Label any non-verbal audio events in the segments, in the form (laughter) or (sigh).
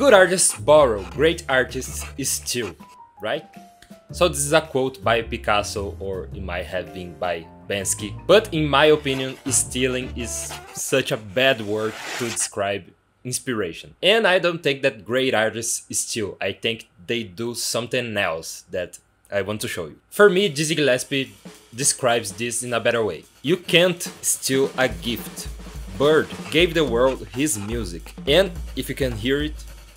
Good artists borrow, great artists steal, right? So this is a quote by Picasso or it might have been by Banksy. But in my opinion, stealing is such a bad word to describe inspiration. And I don't think that great artists steal. I think they do something else that I want to show you. For me, Dizzy Gillespie describes this in a better way. You can't steal a gift. Bird gave the world his music, and if you can hear it,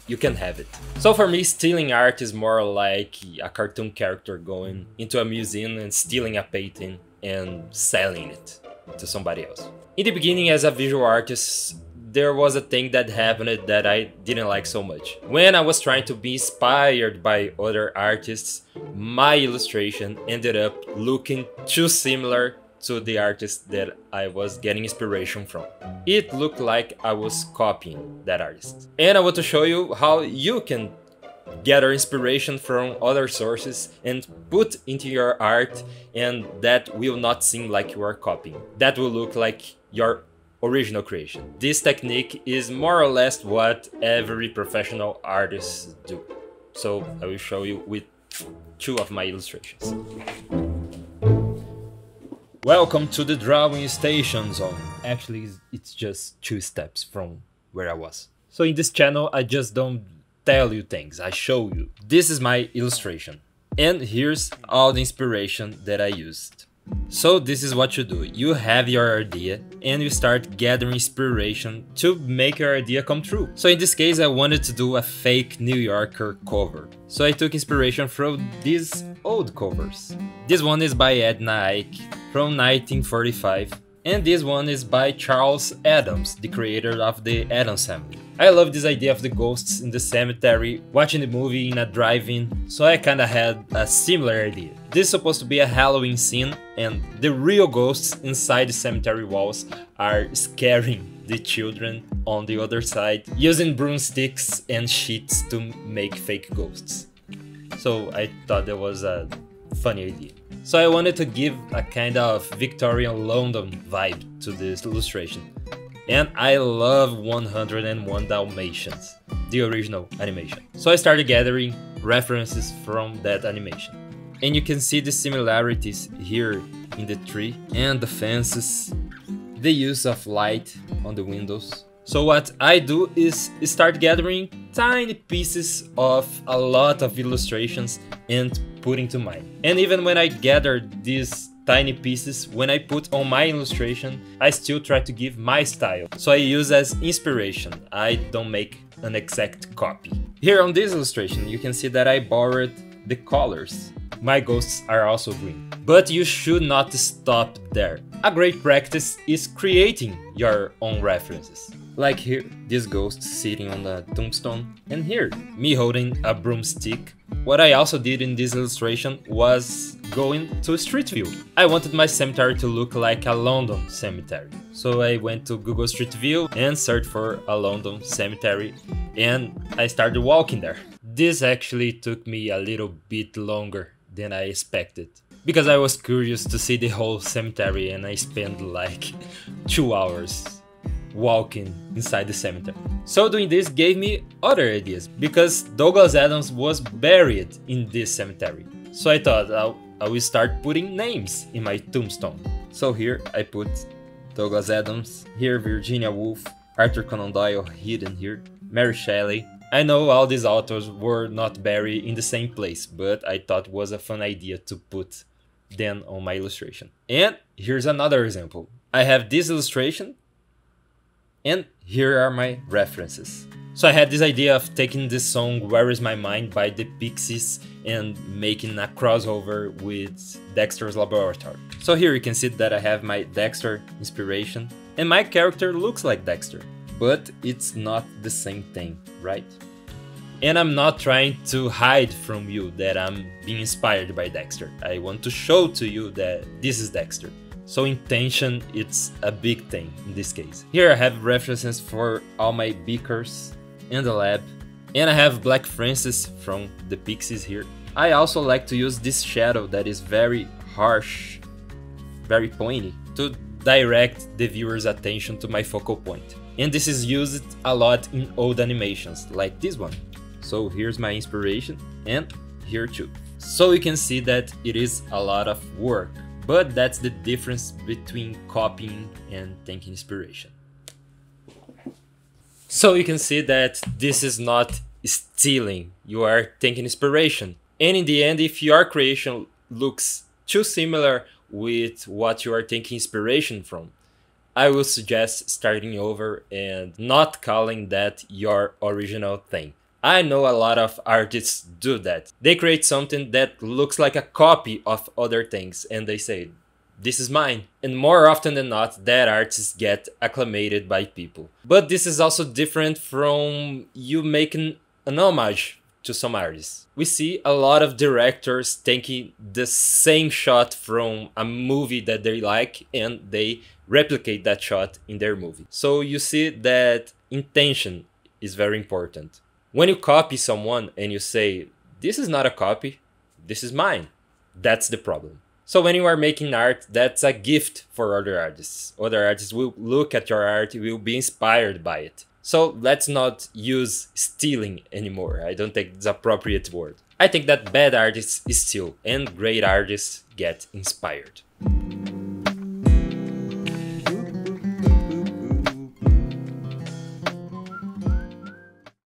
you can have it. So for me, stealing art is more like a cartoon character going into a museum and stealing a painting and selling it to somebody else. In the beginning, as a visual artist, there was a thing that happened that I didn't like so much. When I was trying to be inspired by other artists, my illustration ended up looking too similar to the artist that I was getting inspiration from. It looked like I was copying that artist. And I want to show you how you can gather inspiration from other sources and put into your art and that will not seem like you are copying. That will look like your original creation. This technique is more or less what every professional artist do. So I will show you with two of my illustrations. Welcome to the drawing station zone. Actually, it's just two steps from where I was. So in this channel, I just don't tell you things, I show you. This is my illustration. And here's all the inspiration that I used. So this is what you do, you have your idea and you start gathering inspiration to make your idea come true. So in this case I wanted to do a fake New Yorker cover. So I took inspiration from these old covers. This one is by Edna Eicke from 1945 and this one is by Charles Addams, the creator of the Addams Family. I love this idea of the ghosts in the cemetery, watching the movie in a drive-in, so I kinda had a similar idea. This is supposed to be a Halloween scene, and the real ghosts inside the cemetery walls are scaring the children on the other side, using broomsticks and sheets to make fake ghosts. So I thought that was a funny idea. So I wanted to give a kind of Victorian London vibe to this illustration. And I love 101 Dalmatians, the original animation. So I started gathering references from that animation. And you can see the similarities here in the tree and the fences, the use of light on the windows. So what I do is start gathering tiny pieces of a lot of illustrations and putting to mine. And even when I gather these tiny pieces, when I put on my illustration, I still try to give my style. So I use as inspiration, I don't make an exact copy. Here on this illustration, you can see that I borrowed the colors. My ghosts are also green. But you should not stop there. A great practice is creating your own references. Like here, this ghost sitting on the tombstone, and here, me holding a broomstick. What I also did in this illustration was going to Street View. I wanted my cemetery to look like a London cemetery. So I went to Google Street View and searched for a London cemetery and I started walking there. This actually took me a little bit longer than I expected because I was curious to see the whole cemetery and I spent like (laughs) two hours walking inside the cemetery. So doing this gave me other ideas, because Douglas Adams was buried in this cemetery. So I thought I'll, I will start putting names in my tombstone. So here I put Douglas Adams, here Virginia Woolf, Arthur Conan Doyle hidden here, Mary Shelley. I know all these authors were not buried in the same place, but I thought it was a fun idea to put them on my illustration. And here's another example. I have this illustration and here are my references. So I had this idea of taking this song Where Is My Mind by the Pixies and making a crossover with Dexter's Laboratory. So here you can see that I have my Dexter inspiration and my character looks like Dexter, but it's not the same thing, right? And I'm not trying to hide from you that I'm being inspired by Dexter. I want to show to you that this is Dexter. So intention, it's a big thing in this case. Here I have references for all my beakers in the lab. And I have Black Francis from the Pixies here. I also like to use this shadow that is very harsh, very pointy, to direct the viewer's attention to my focal point. And this is used a lot in old animations, like this one. So here's my inspiration, and here too. So you can see that it is a lot of work, but that's the difference between copying and taking inspiration. So you can see that this is not stealing, you are taking inspiration. And in the end, if your creation looks too similar with what you are taking inspiration from, I will suggest starting over and not calling that your original thing. I know a lot of artists do that. They create something that looks like a copy of other things and they say, this is mine. And more often than not, that artists get acclamated by people. But this is also different from you making an homage to some artists. We see a lot of directors taking the same shot from a movie that they like and they replicate that shot in their movie. So you see that intention is very important. When you copy someone and you say, this is not a copy, this is mine, that's the problem. So when you are making art, that's a gift for other artists. Other artists will look at your art, will be inspired by it. So let's not use stealing anymore. I don't think it's appropriate word. I think that bad artists steal and great artists get inspired.